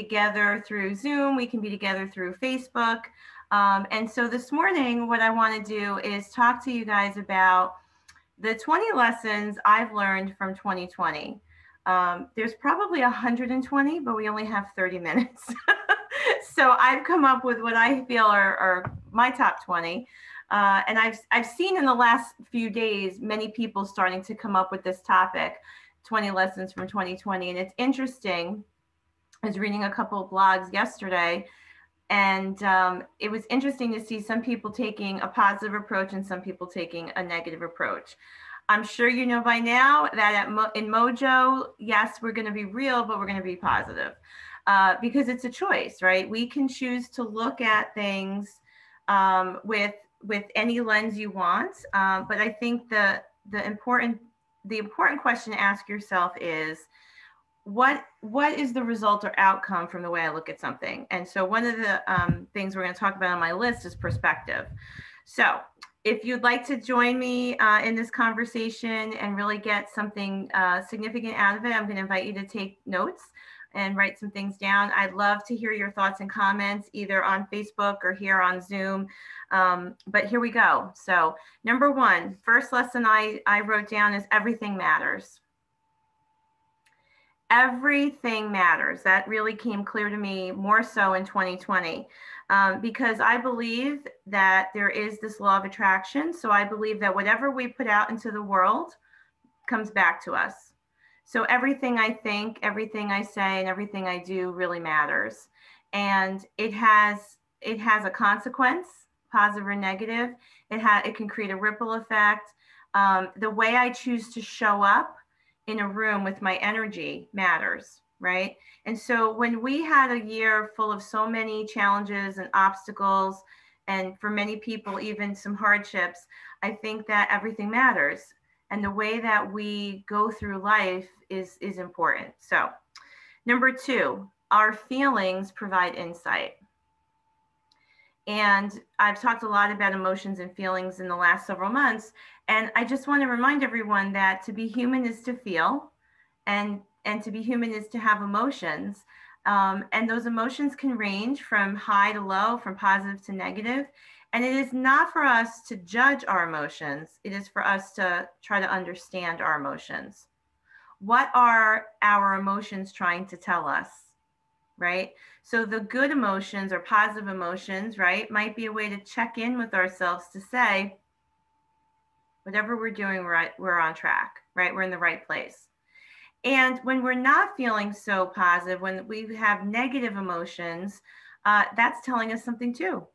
together through Zoom, we can be together through Facebook. Um, and so this morning, what I want to do is talk to you guys about the 20 lessons I've learned from 2020. Um, there's probably 120, but we only have 30 minutes. so I've come up with what I feel are, are my top 20. Uh, and I've, I've seen in the last few days many people starting to come up with this topic 20 lessons from 2020. And it's interesting. I was reading a couple of blogs yesterday, and um, it was interesting to see some people taking a positive approach and some people taking a negative approach. I'm sure you know by now that at Mo- in Mojo, yes, we're going to be real, but we're going to be positive uh, because it's a choice, right? We can choose to look at things um, with with any lens you want, um, but I think the the important the important question to ask yourself is what what is the result or outcome from the way I look at something? And so one of the um, things we're going to talk about on my list is perspective. So if you'd like to join me uh, in this conversation and really get something uh, significant out of it, I'm going to invite you to take notes and write some things down. I'd love to hear your thoughts and comments either on Facebook or here on Zoom. Um, but here we go. So number one, first lesson I, I wrote down is everything matters. Everything matters. That really came clear to me more so in 2020 um, because I believe that there is this law of attraction. So I believe that whatever we put out into the world comes back to us. So everything I think, everything I say, and everything I do really matters. And it has it has a consequence, positive or negative. It ha- it can create a ripple effect. Um, the way I choose to show up in a room with my energy matters, right? And so when we had a year full of so many challenges and obstacles, and for many people, even some hardships, I think that everything matters. And the way that we go through life is is important. So number two our feelings provide insight and i've talked a lot about emotions and feelings in the last several months and i just want to remind everyone that to be human is to feel and and to be human is to have emotions um, and those emotions can range from high to low from positive to negative and it is not for us to judge our emotions, it is for us to try to understand our emotions. What are our emotions trying to tell us? Right? So the good emotions or positive emotions, right, might be a way to check in with ourselves to say, whatever we're doing, right, we're on track, right? We're in the right place. And when we're not feeling so positive, when we have negative emotions, uh, that's telling us something too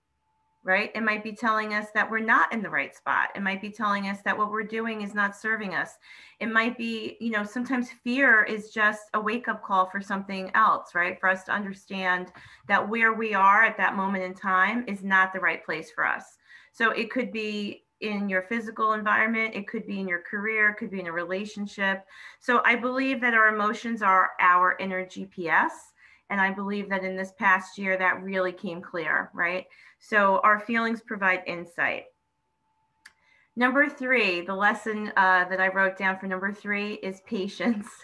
right? It might be telling us that we're not in the right spot. It might be telling us that what we're doing is not serving us. It might be, you know, sometimes fear is just a wake up call for something else, right? For us to understand that where we are at that moment in time is not the right place for us. So it could be in your physical environment, it could be in your career, it could be in a relationship. So I believe that our emotions are our inner GPS. And I believe that in this past year, that really came clear, right? So our feelings provide insight. Number three, the lesson uh, that I wrote down for number three is patience.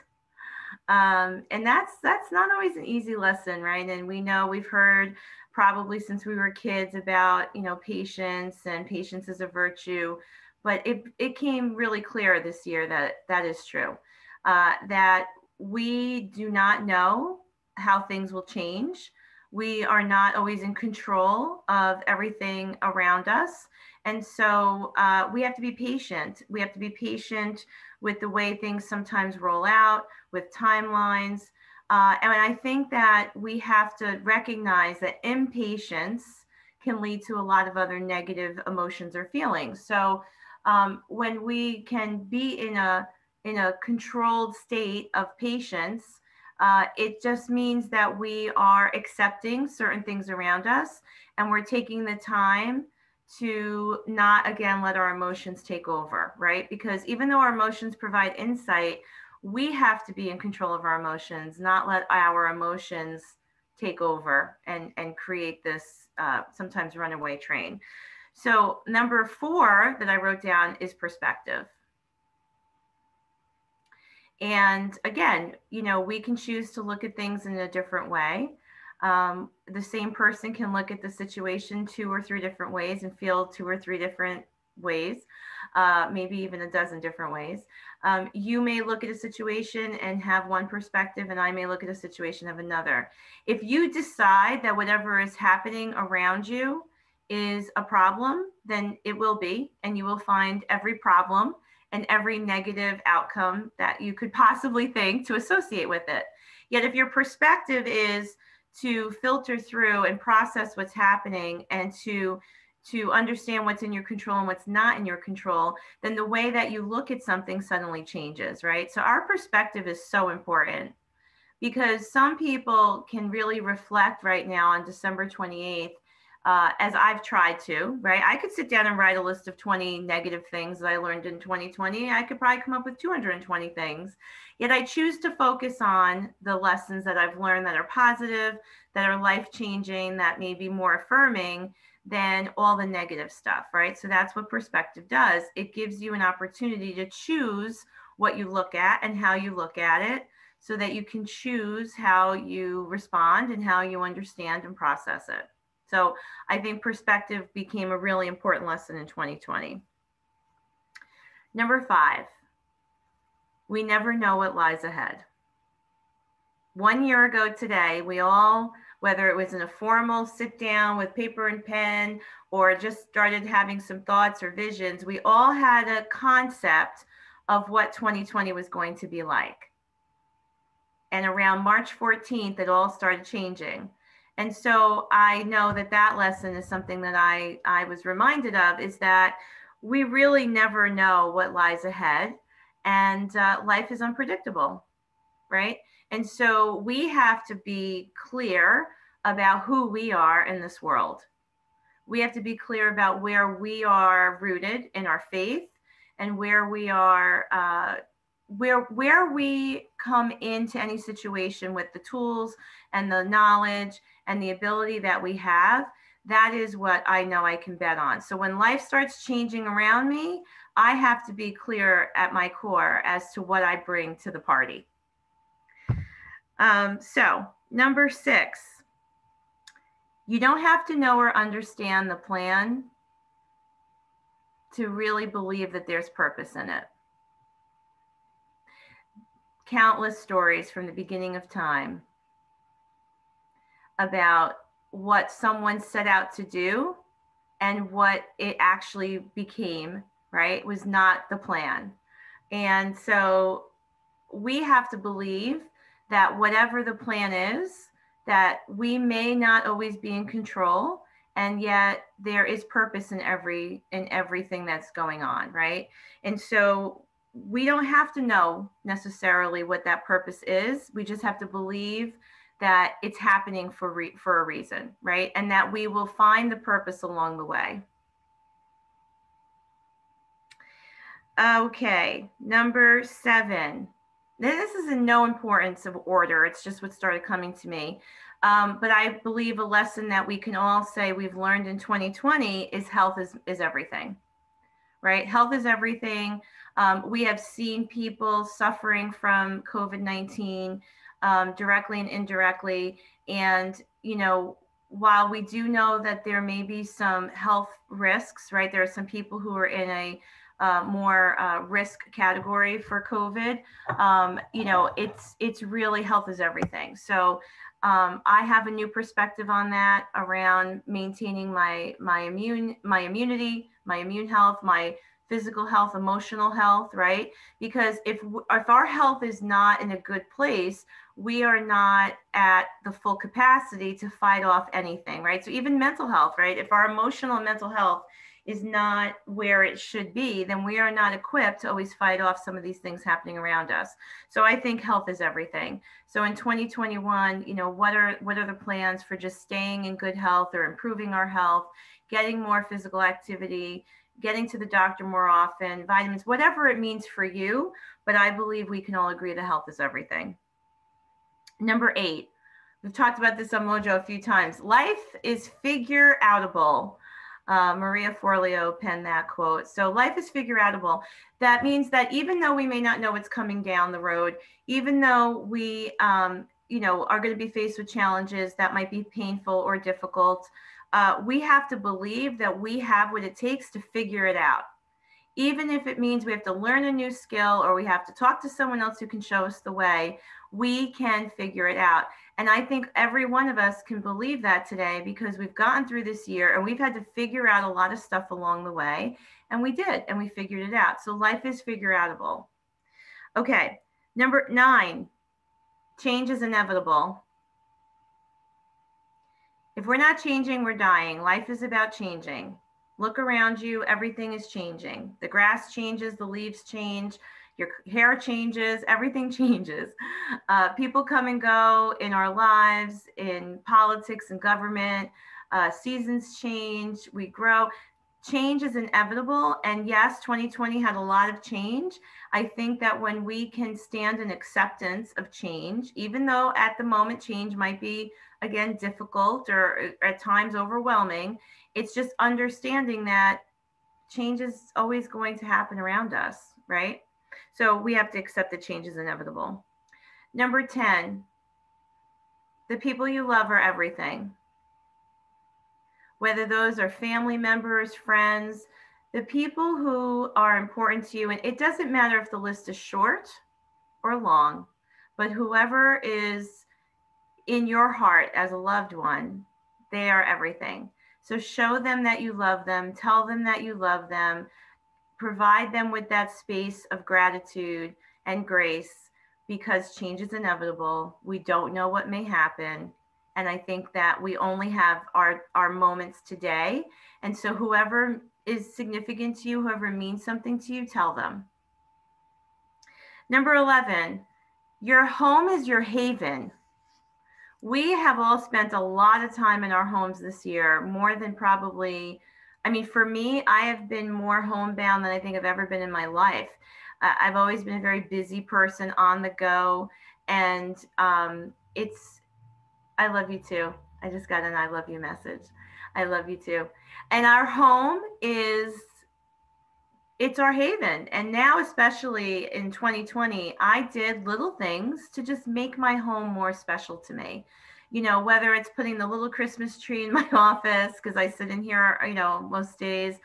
Um, and that's that's not always an easy lesson, right? And we know we've heard probably since we were kids about you know patience and patience is a virtue, but it it came really clear this year that that is true. Uh, that we do not know how things will change we are not always in control of everything around us. And so uh, we have to be patient. We have to be patient with the way things sometimes roll out, with timelines. Uh, and I think that we have to recognize that impatience can lead to a lot of other negative emotions or feelings. So um, when we can be in a in a controlled state of patience, uh, it just means that we are accepting certain things around us and we're taking the time to not again let our emotions take over, right? Because even though our emotions provide insight, we have to be in control of our emotions, not let our emotions take over and, and create this uh, sometimes runaway train. So, number four that I wrote down is perspective. And again, you know, we can choose to look at things in a different way. Um, the same person can look at the situation two or three different ways and feel two or three different ways, uh, maybe even a dozen different ways. Um, you may look at a situation and have one perspective, and I may look at a situation of another. If you decide that whatever is happening around you is a problem, then it will be, and you will find every problem and every negative outcome that you could possibly think to associate with it. Yet, if your perspective is to filter through and process what's happening and to to understand what's in your control and what's not in your control, then the way that you look at something suddenly changes, right? So our perspective is so important because some people can really reflect right now on December 28th uh, as I've tried to, right? I could sit down and write a list of 20 negative things that I learned in 2020. I could probably come up with 220 things. Yet I choose to focus on the lessons that I've learned that are positive, that are life changing, that may be more affirming than all the negative stuff, right? So that's what perspective does. It gives you an opportunity to choose what you look at and how you look at it so that you can choose how you respond and how you understand and process it. So I think perspective became a really important lesson in 2020. Number five, we never know what lies ahead. One year ago today, we all, whether it was in a formal sit down with paper and pen or just started having some thoughts or visions, we all had a concept of what 2020 was going to be like. And around March 14th, it all started changing and so i know that that lesson is something that i i was reminded of is that we really never know what lies ahead and uh, life is unpredictable right? And so we have to be clear about who we are in this world. We have to be clear about where we are rooted in our faith and where we are uh, where where we come into any situation with the tools and the knowledge and the ability that we have that is what i know i can bet on. So when life starts changing around me i have to be clear at my core as to what i bring to the party. Um, so number six you don't have to know or understand the plan to really believe that there's purpose in it. Countless stories from the beginning of time about what someone set out to do and what it actually became, right? Was not the plan. And so we have to believe that whatever the plan is, that we may not always be in control and yet there is purpose in every in everything that's going on right and so we don't have to know necessarily what that purpose is. We just have to believe that it's happening for re- for a reason, right? And that we will find the purpose along the way. Okay, number seven. This is in no importance of order. It's just what started coming to me. Um, but I believe a lesson that we can all say we've learned in 2020 is health is, is everything, right? Health is everything. Um, we have seen people suffering from COVID 19 um, directly and indirectly. And, you know, while we do know that there may be some health risks, right? There are some people who are in a uh, more uh, risk category for COVID. Um, you know, it's it's really health is everything. So um, I have a new perspective on that around maintaining my my immune my immunity, my immune health, my physical health, emotional health, right? Because if if our health is not in a good place, we are not at the full capacity to fight off anything, right? So even mental health, right? If our emotional and mental health is not where it should be, then we are not equipped to always fight off some of these things happening around us. So I think health is everything. So in 2021, you know, what are what are the plans for just staying in good health or improving our health, getting more physical activity, getting to the doctor more often, vitamins, whatever it means for you. But I believe we can all agree that health is everything. Number eight, we've talked about this on Mojo a few times. Life is figure outable. Uh, Marie Forleo penned that quote. So life is figure outable. That means that even though we may not know what's coming down the road, even though we um, you know, are going to be faced with challenges that might be painful or difficult, uh, we have to believe that we have what it takes to figure it out. Even if it means we have to learn a new skill or we have to talk to someone else who can show us the way, we can figure it out. And I think every one of us can believe that today because we've gotten through this year and we've had to figure out a lot of stuff along the way. And we did, and we figured it out. So life is figure outable. Okay, number nine, change is inevitable. If we're not changing, we're dying. Life is about changing. Look around you, everything is changing. The grass changes, the leaves change, your hair changes, everything changes. Uh, people come and go in our lives, in politics and government. Uh, seasons change, we grow. Change is inevitable. And yes, 2020 had a lot of change. I think that when we can stand in acceptance of change, even though at the moment change might be, again, difficult or, or at times overwhelming, it's just understanding that change is always going to happen around us, right? So we have to accept that change is inevitable. Number 10, the people you love are everything. Whether those are family members, friends, the people who are important to you, and it doesn't matter if the list is short or long, but whoever is in your heart as a loved one, they are everything. So show them that you love them, tell them that you love them, provide them with that space of gratitude and grace because change is inevitable. We don't know what may happen. And I think that we only have our, our moments today. And so, whoever is significant to you, whoever means something to you, tell them. Number 11, your home is your haven. We have all spent a lot of time in our homes this year, more than probably I mean, for me, I have been more homebound than I think I've ever been in my life. I've always been a very busy person on the go. And um, it's, I love you too. I just got an I love you message. I love you too. And our home is, it's our haven. And now, especially in 2020, I did little things to just make my home more special to me you know, whether it's putting the little Christmas tree in my office because I sit in here, you know, most days.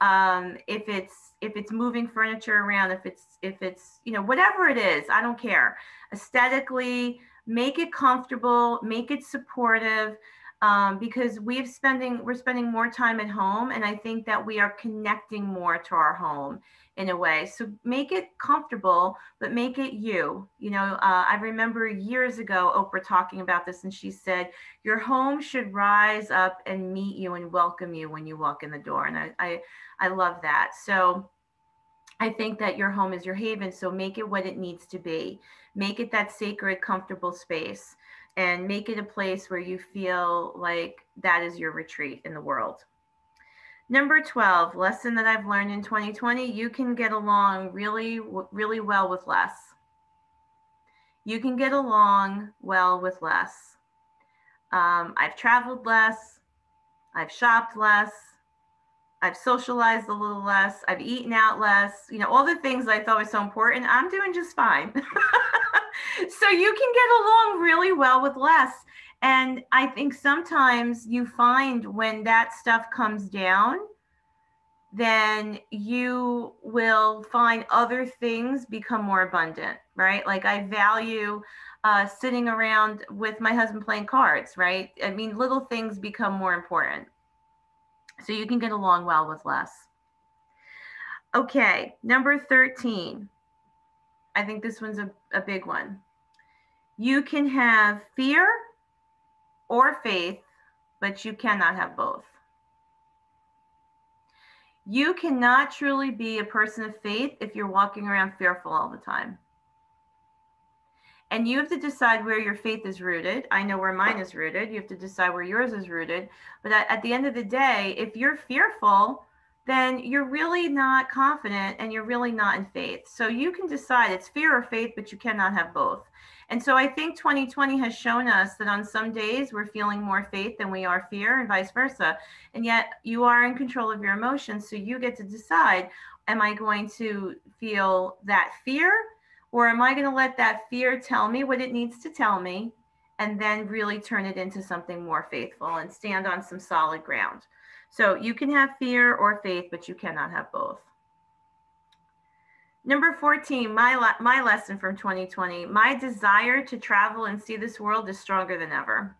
Um, if it's if it's moving furniture around, if it's if it's you know whatever it is, I don't care. Aesthetically, make it comfortable, make it supportive, um, because we've spending we're spending more time at home, and I think that we are connecting more to our home in a way. So make it comfortable, but make it you. You know, uh, I remember years ago Oprah talking about this, and she said, Your home should rise up and meet you and welcome you when you walk in the door. And I, I, I love that. So I think that your home is your haven. So make it what it needs to be. Make it that sacred, comfortable space and make it a place where you feel like that is your retreat in the world. Number 12, lesson that I've learned in 2020 you can get along really, really well with less. You can get along well with less. Um, I've traveled less. I've shopped less. I've socialized a little less. I've eaten out less. You know, all the things I thought was so important. I'm doing just fine. so you can get along really well with less. And I think sometimes you find when that stuff comes down, then you will find other things become more abundant, right? Like I value uh, sitting around with my husband playing cards, right? I mean, little things become more important. So you can get along well with less. Okay, number 13. I think this one's a, a big one. You can have fear or faith, but you cannot have both. You cannot truly be a person of faith if you're walking around fearful all the time. And you have to decide where your faith is rooted. I know where mine is rooted. You have to decide where yours is rooted. But at, the end of the day, if you're fearful, then you're really not confident and you're really not in faith. So you can decide it's fear or faith, but you cannot have both. And so I think 2020 has shown us that on some days we're feeling more faith than we are fear and vice versa. And yet you are in control of your emotions. So you get to decide am I going to feel that fear or am I going to let that fear tell me what it needs to tell me? and then really turn it into something more faithful and stand on some solid ground. So you can have fear or faith, but you cannot have both. Number 14, my, my lesson from 2020 my desire to travel and see this world is stronger than ever.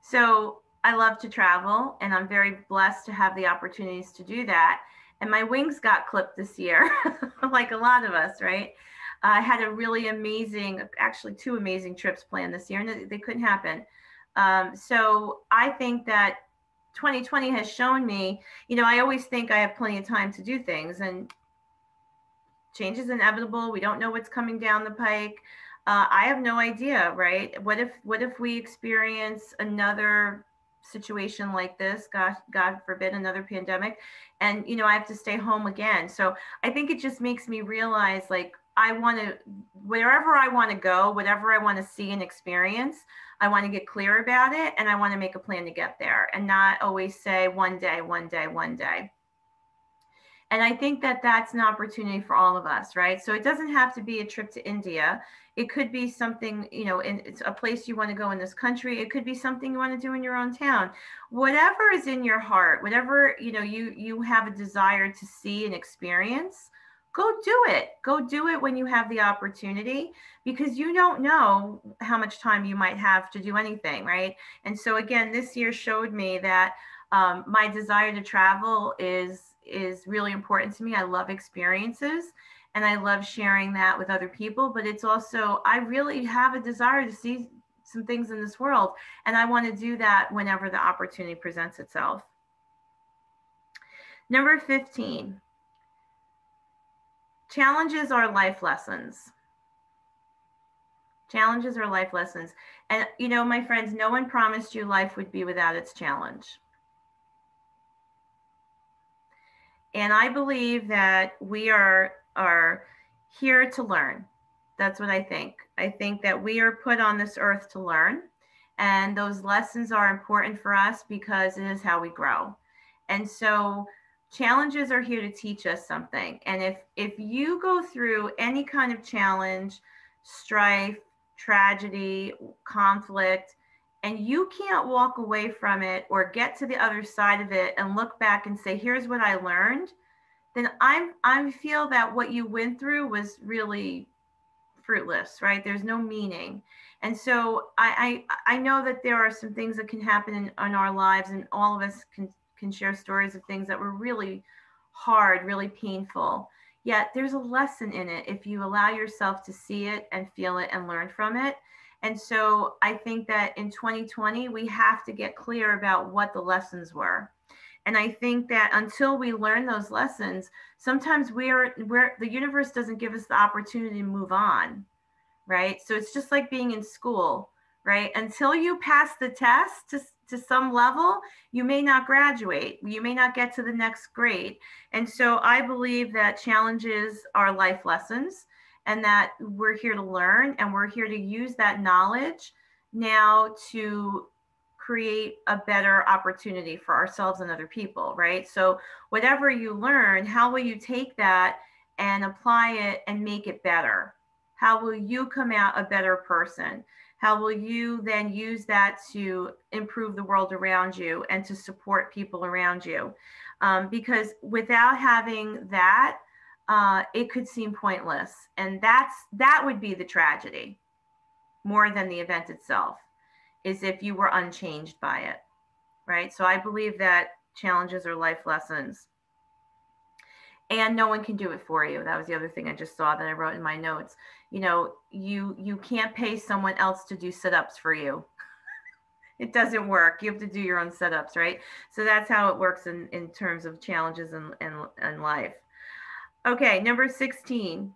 So I love to travel, and I'm very blessed to have the opportunities to do that. And my wings got clipped this year, like a lot of us, right? I had a really amazing, actually, two amazing trips planned this year, and they couldn't happen. Um, so I think that 2020 has shown me, you know, I always think I have plenty of time to do things, and change is inevitable. We don't know what's coming down the pike. Uh, I have no idea, right? What if what if we experience another situation like this god god forbid another pandemic and you know i have to stay home again so i think it just makes me realize like i want to wherever i want to go whatever i want to see and experience i want to get clear about it and i want to make a plan to get there and not always say one day one day one day and I think that that's an opportunity for all of us, right? So it doesn't have to be a trip to India. It could be something, you know, in, it's a place you want to go in this country. It could be something you want to do in your own town. Whatever is in your heart, whatever, you know, you you have a desire to see and experience, go do it. Go do it when you have the opportunity because you don't know how much time you might have to do anything, right? And so again, this year showed me that um, my desire to travel is is really important to me. I love experiences and I love sharing that with other people, but it's also, I really have a desire to see some things in this world. And I want to do that whenever the opportunity presents itself. Number 15 challenges are life lessons. Challenges are life lessons. And, you know, my friends, no one promised you life would be without its challenge. And I believe that we are are here to learn. That's what I think. I think that we are put on this earth to learn. And those lessons are important for us because it is how we grow. And so challenges are here to teach us something. And if if you go through any kind of challenge, strife, tragedy, conflict, and you can't walk away from it or get to the other side of it and look back and say here's what i learned then i'm i feel that what you went through was really fruitless right there's no meaning and so i i, I know that there are some things that can happen in, in our lives and all of us can can share stories of things that were really hard really painful yet there's a lesson in it if you allow yourself to see it and feel it and learn from it and so I think that in 2020, we have to get clear about what the lessons were. And I think that until we learn those lessons, sometimes we're, we're the universe doesn't give us the opportunity to move on. Right. So it's just like being in school, right? Until you pass the test to, to some level, you may not graduate. You may not get to the next grade. And so I believe that challenges are life lessons and that we're here to learn and we're here to use that knowledge now to create a better opportunity for ourselves and other people, right? So, whatever you learn, how will you take that and apply it and make it better? How will you come out a better person? How will you then use that to improve the world around you and to support people around you? Um, because without having that, uh, it could seem pointless. And that's that would be the tragedy more than the event itself, is if you were unchanged by it. Right. So I believe that challenges are life lessons. And no one can do it for you. That was the other thing I just saw that I wrote in my notes. You know, you you can't pay someone else to do sit-ups for you. it doesn't work. You have to do your own sit-ups, right? So that's how it works in, in terms of challenges in, in, in life. Okay, number 16.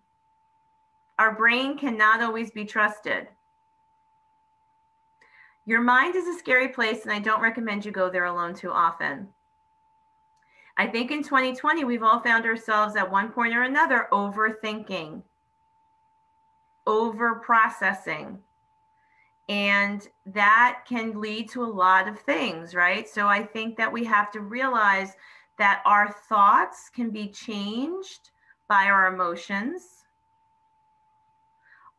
Our brain cannot always be trusted. Your mind is a scary place, and I don't recommend you go there alone too often. I think in 2020, we've all found ourselves at one point or another overthinking, over processing. And that can lead to a lot of things, right? So I think that we have to realize that our thoughts can be changed by our emotions.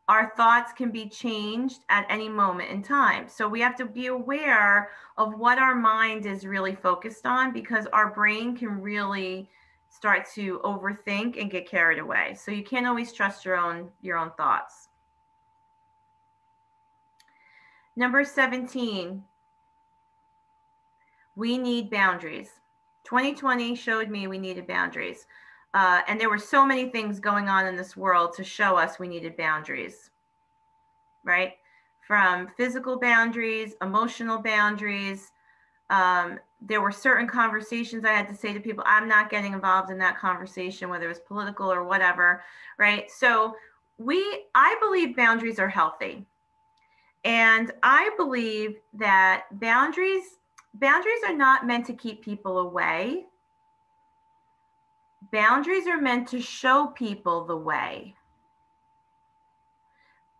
our thoughts can be changed at any moment in time. So we have to be aware of what our mind is really focused on because our brain can really start to overthink and get carried away. So you can't always trust your own your own thoughts. Number 17. We need boundaries. 2020 showed me we needed boundaries. Uh, and there were so many things going on in this world to show us we needed boundaries, right? From physical boundaries, emotional boundaries. Um, there were certain conversations I had to say to people, I'm not getting involved in that conversation, whether it was political or whatever, right? So we, I believe boundaries are healthy. And I believe that boundaries, boundaries are not meant to keep people away Boundaries are meant to show people the way.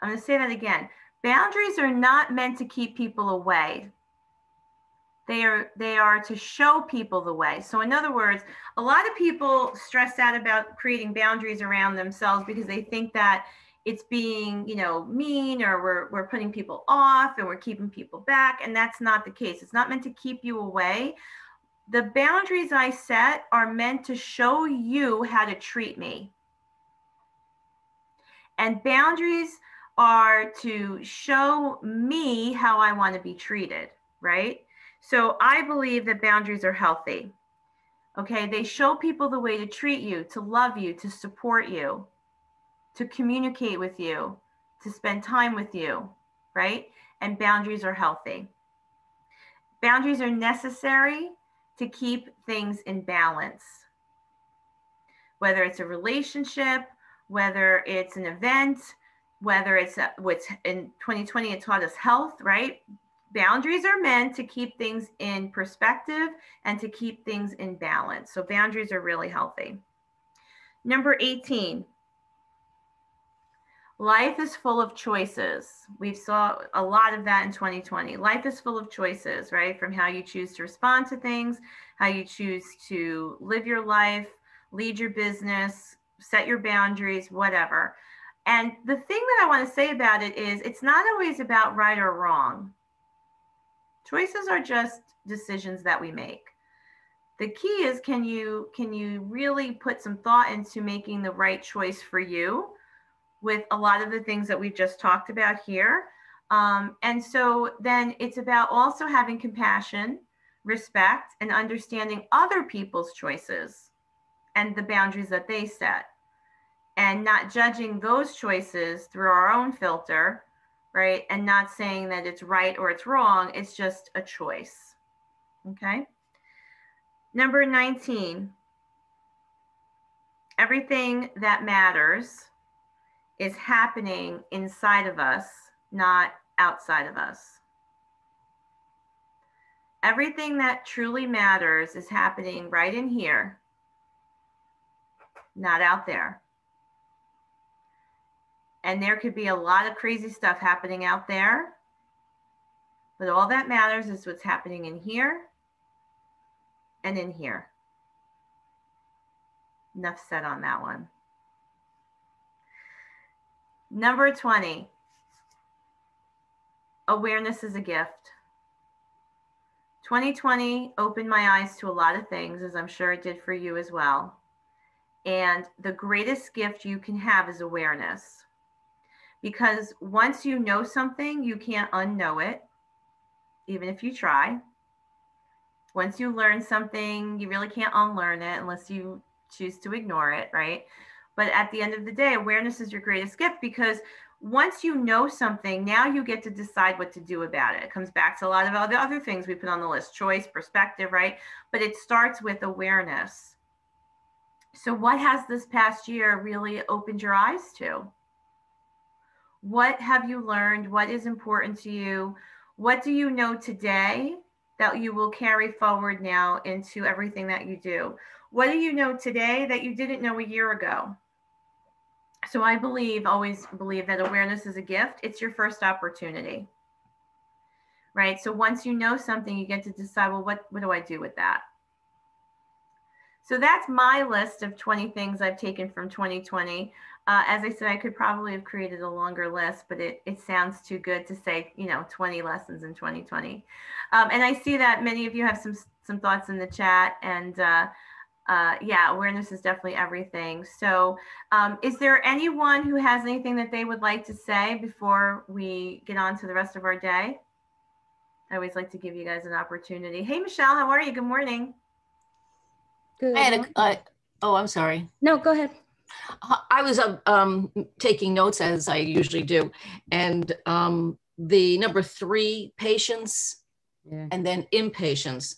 I'm going to say that again. Boundaries are not meant to keep people away. They are they are to show people the way. So in other words, a lot of people stress out about creating boundaries around themselves because they think that it's being, you know, mean or we're we're putting people off and we're keeping people back and that's not the case. It's not meant to keep you away the boundaries I set are meant to show you how to treat me. And boundaries are to show me how I want to be treated, right? So I believe that boundaries are healthy. Okay, they show people the way to treat you, to love you, to support you, to communicate with you, to spend time with you, right? And boundaries are healthy. Boundaries are necessary to keep things in balance. Whether it's a relationship, whether it's an event, whether it's a, what's in 2020, it taught us health, right? Boundaries are meant to keep things in perspective and to keep things in balance. So boundaries are really healthy. Number 18, life is full of choices. We saw a lot of that in 2020 life is full of choices right? From how you choose to respond to things how you choose to live your life lead your business set your boundaries whatever. And the thing that i want to say about it is it's not always about right or wrong choices are just decisions that we make the key is can you can you really put some thought into making the right choice for you with a lot of the things that we've just talked about here. Um, and so then it's about also having compassion, respect, and understanding other people's choices and the boundaries that they set, and not judging those choices through our own filter, right? And not saying that it's right or it's wrong, it's just a choice. Okay. Number 19, everything that matters is happening inside of us, not outside of us. Everything that truly matters is happening right in here, not out there. And there could be a lot of crazy stuff happening out there. But all that matters is what's happening in here and in here. Enough said on that one. Number 20, awareness is a gift. 2020 opened my eyes to a lot of things, as I'm sure it did for you as well. And the greatest gift you can have is awareness. Because once you know something, you can't unknow it, even if you try. Once you learn something, you really can't unlearn it unless you choose to ignore it, right? But at the end of the day, awareness is your greatest gift because once you know something, now you get to decide what to do about it. It comes back to a lot of other other things we put on the list choice, perspective, right? But it starts with awareness. So, what has this past year really opened your eyes to? What have you learned? What is important to you? What do you know today that you will carry forward now into everything that you do? What do you know today that you didn't know a year ago? so I believe, always believe that awareness is a gift. It's your first opportunity. Right. So once you know something, you get to decide, well, what, what do I do with that? So that's my list of 20 things I've taken from 2020. Uh, as I said, I could probably have created a longer list, but it, it sounds too good to say, you know, 20 lessons in 2020. Um, and I see that many of you have some some thoughts in the chat, and uh, uh, yeah, awareness is definitely everything. So, um, is there anyone who has anything that they would like to say before we get on to the rest of our day? I always like to give you guys an opportunity. Hey, Michelle, how are you? Good morning. Good. I had a, uh, oh, I'm sorry. No, go ahead. I was uh, um, taking notes as I usually do, and um, the number three, patience, yeah. and then impatience.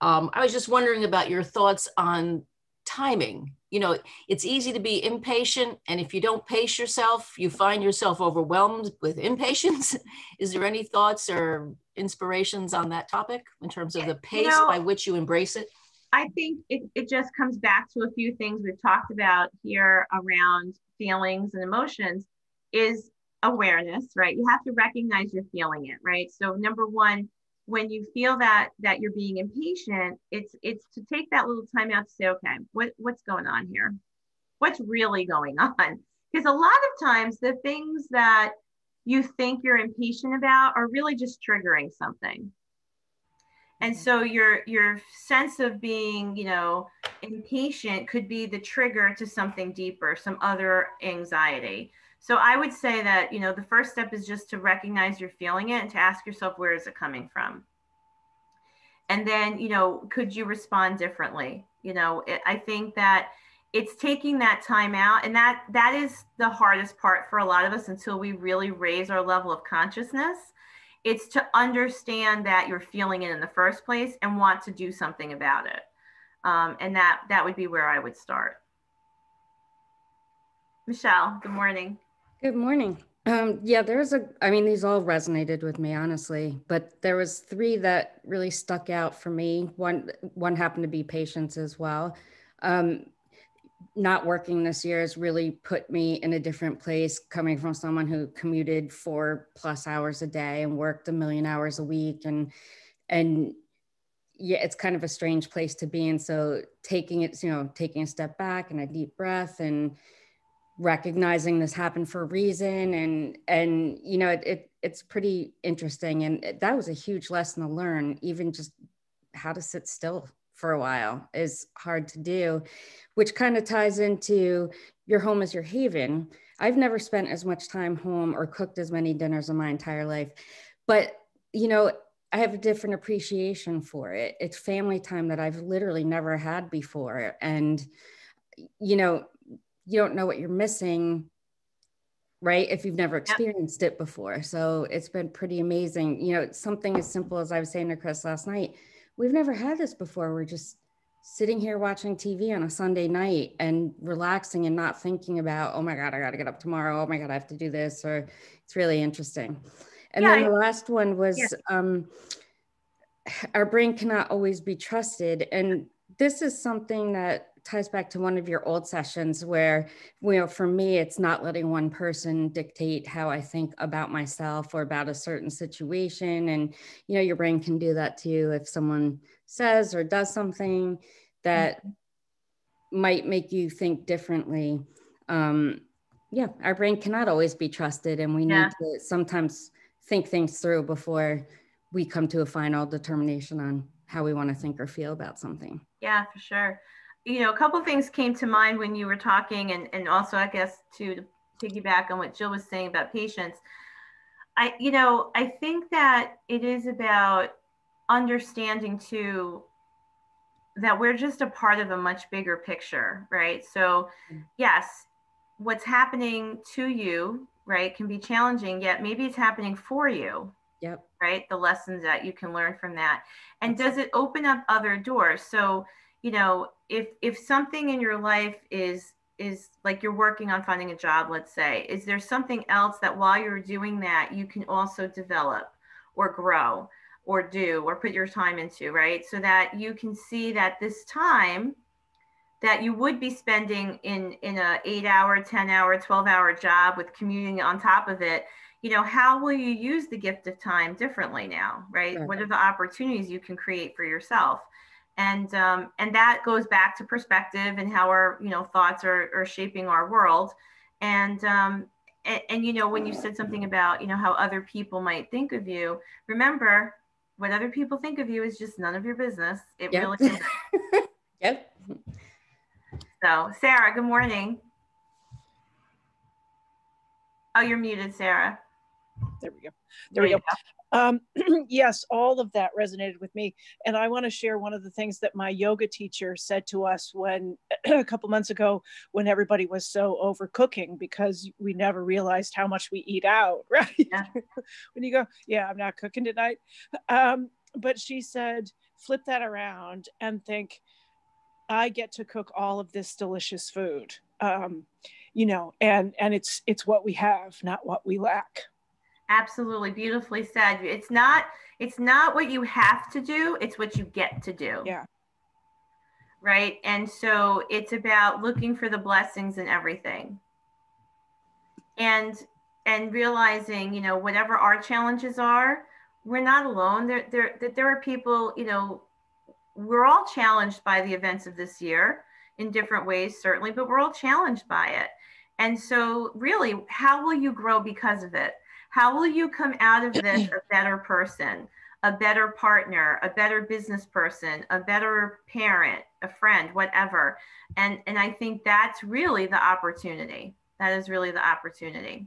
Um, I was just wondering about your thoughts on timing. You know, it's easy to be impatient, and if you don't pace yourself, you find yourself overwhelmed with impatience. Is there any thoughts or inspirations on that topic in terms of the pace you know, by which you embrace it? I think it, it just comes back to a few things we've talked about here around feelings and emotions is awareness, right? You have to recognize you're feeling it, right? So number one, when you feel that that you're being impatient, it's it's to take that little time out to say, okay, what what's going on here? What's really going on? Because a lot of times the things that you think you're impatient about are really just triggering something and mm-hmm. so your your sense of being you know impatient could be the trigger to something deeper some other anxiety. So i would say that you know the first step is just to recognize you're feeling it and to ask yourself where is it coming from? And then you know could you respond differently? You know it, i think that it's taking that time out and that that is the hardest part for a lot of us until we really raise our level of consciousness it's to understand that you're feeling it in the first place and want to do something about it. Um, and that that would be where I would start. Michelle, good morning. Good morning. Um, yeah, there's a, I mean, these all resonated with me, honestly, but there was three that really stuck out for me. One, one happened to be patience as well. Um, not working this year has really put me in a different place coming from someone who commuted four plus hours a day and worked a million hours a week. And and yeah it's kind of a strange place to be and so taking it you know taking a step back and a deep breath and recognizing this happened for a reason. And and you know it, it it's pretty interesting. And that was a huge lesson to learn even just how to sit still for a while is hard to do, which kind of ties into your home as your haven. I've never spent as much time home or cooked as many dinners in my entire life, but you know, I have a different appreciation for it. It's family time that I've literally never had before. And, you know, you don't know what you're missing right if you've never experienced it before so it's been pretty amazing you know something as simple as i was saying to chris last night we've never had this before. We're just sitting here watching TV on a Sunday night and relaxing and not thinking about, oh my God, I got to get up tomorrow. Oh my God, I have to do this. Or it's really interesting. And yeah, then the last one was yeah. um, our brain cannot always be trusted. And this is something that ties back to one of your old sessions where you know for me it's not letting one person dictate how i think about myself or about a certain situation and you know your brain can do that too if someone says or does something that mm-hmm. might make you think differently um yeah our brain cannot always be trusted and we yeah. need to sometimes think things through before we come to a final determination on how we want to think or feel about something yeah for sure you know, a couple of things came to mind when you were talking, and, and also, I guess, to piggyback on what Jill was saying about patience. I, you know, I think that it is about understanding too that we're just a part of a much bigger picture, right? So, yes, what's happening to you, right, can be challenging, yet maybe it's happening for you. Yep. Right. The lessons that you can learn from that. And does it open up other doors? So, you know, if if something in your life is is like you're working on finding a job, let's say, is there something else that while you're doing that, you can also develop or grow or do or put your time into, right? So that you can see that this time that you would be spending in in a 8 hour, 10 hour, 12 hour job with commuting on top of it, you know, how will you use the gift of time differently now, right? What are the opportunities you can create for yourself? And um, and that goes back to perspective and how our you know thoughts are, are shaping our world and um, and, and you know when you said something about you know how other people might think of you remember what other people think of you is just none of your business it Yep. really is Yep. so sarah good morning oh you're muted sarah There we go. There we you go. Um, yes, all of that resonated with me. And I want to share one of the things that my yoga teacher said to us when a couple months ago, when everybody was so overcooking because we never realized how much we eat out, right? Yeah. when you go, yeah, I'm not cooking tonight. Um, but she said, flip that around and think, I get to cook all of this delicious food. Um, you know, and and it's it's what we have, not what we lack. Absolutely. Beautifully said. It's not it's not what you have to do it's what you get to do. Yeah. right? And so it's about looking for the blessings in everything. And and realizing you know whatever our challenges are we're not alone. There there that there are people you know we're all challenged by the events of this year in different ways certainly but we're all challenged by it. And so really how will you grow because of it how will you come out of this a better person a better partner a better business person a better parent a friend whatever? And and i think that's really the opportunity. That is really the opportunity.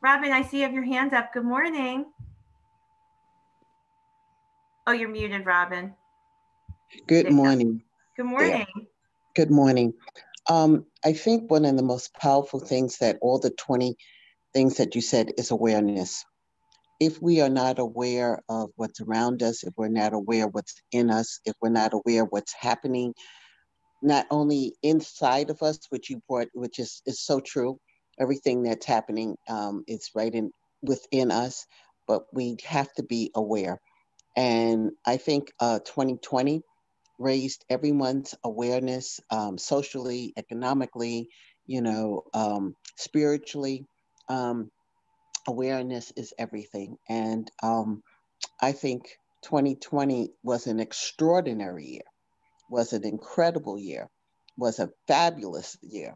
Robin i see you have your hands up. Good morning. Oh you're muted robin. Good morning. good morning. Good morning. Um, I think one of the most powerful things that all the 20 things that you said is awareness. If we are not aware of what's around us, if we're not aware what's in us, if we're not aware what's happening, not only inside of us, which you brought, which is, is so true, everything that's happening um, is right in within us, but we have to be aware. And I think uh, 2020 raised everyone's awareness um, socially, economically, you know, um, spiritually. Um, awareness is everything. And um, I think 2020 was an extraordinary year, was an incredible year, was a fabulous year.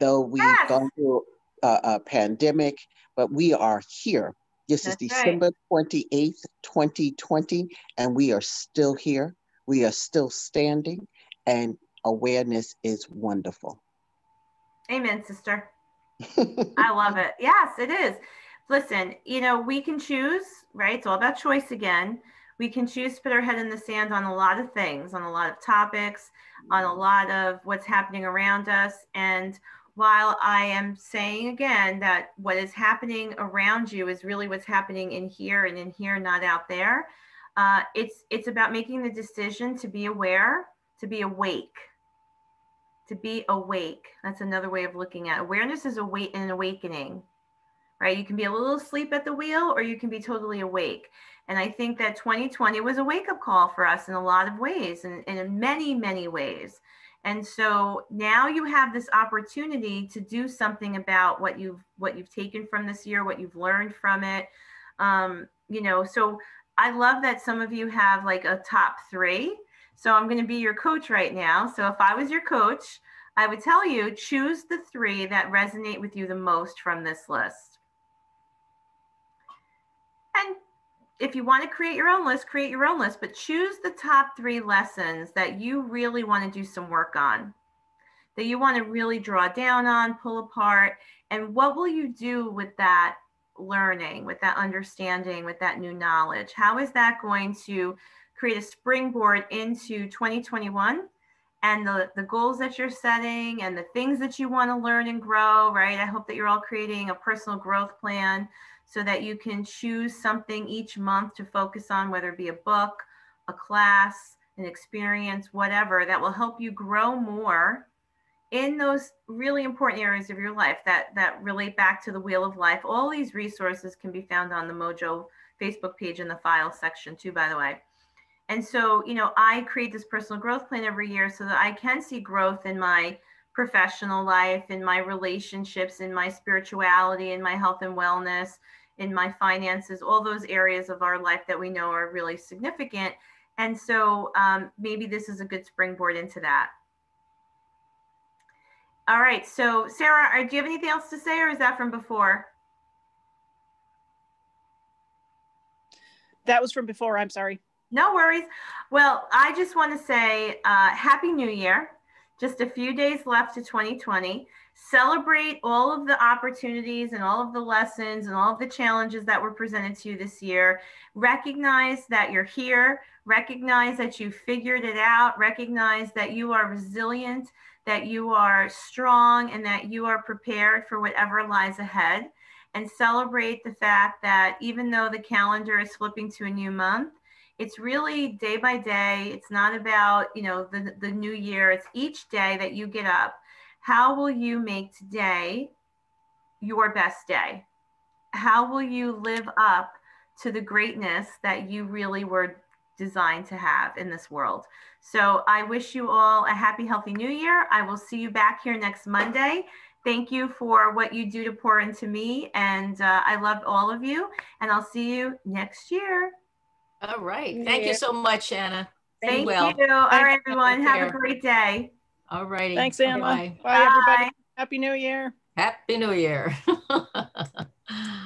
Though we've Yes. gone through a, a pandemic, but we are here. This That's is right. December 28th, 2020, and we are still here. We are still standing, and awareness is wonderful. amen sister I love it. Yes, it is. Listen, you know, we can choose, right? It's all about choice again. We can choose to put our head in the sand on a lot of things, on a lot of topics, on a lot of what's happening around us. And while I am saying again that what is happening around you is really what's happening in here and in here, not out there, uh, it's it's about making the decision to be aware, to be awake to be awake. That's another way of looking at awareness is awake and awakening, right? You can be a little asleep at the wheel or you can be totally awake. And I think that 2020 was a wake up call for us in a lot of ways and, and in many, many ways. And so now you have this opportunity to do something about what you've what you've taken from this year, what you've learned from it. Um, you know, so I love that some of you have like a top three. So I'm going to be your coach right now. So if I was your coach, I would tell you choose the three that resonate with you the most from this list. And if you want to create your own list, create your own list, but choose the top three lessons that you really want to do some work on, that you want to really draw down on, pull apart. And what will you do with that learning, with that understanding, with that new knowledge? How is that going to create a springboard into 2021 and the, the goals that you're setting and the things that you want to learn and grow, right? I hope that you're all creating a personal growth plan so that you can choose something each month to focus on, whether it be a book, a class, an experience, whatever, that will help you grow more in those really important areas of your life that that relate back to the wheel of life. All these resources can be found on the Mojo Facebook page in the file section too, by the way. And so, you know, I create this personal growth plan every year so that I can see growth in my professional life, in my relationships, in my spirituality, in my health and wellness, in my finances, all those areas of our life that we know are really significant. And so um, maybe this is a good springboard into that. All right. So Sarah, do you have anything else to say or is that from before? That was from before. I'm sorry. No worries. Well, I just want to say uh, Happy New Year. Just a few days left to 2020. Celebrate all of the opportunities and all of the lessons and all of the challenges that were presented to you this year. Recognize that you're here. Recognize that you figured it out. Recognize that you are resilient, that you are strong, and that you are prepared for whatever lies ahead. And celebrate the fact that even though the calendar is flipping to a new month, it's really day by day. It's not about you know the, the new year. It's each day that you get up. How will you make today your best day? How will you live up to the greatness that you really were designed to have in this world? So i wish you all a happy healthy new year. I will see you back here next monday. Thank you for what you do to pour into me and uh, i love all of you and i'll see you next year all right. Thank you so much, Anna. Thank well. you. All right, everyone. Have a great day. All righty. Thanks, Anna. Bye. Bye, Bye, everybody. Happy New Year. Happy New Year.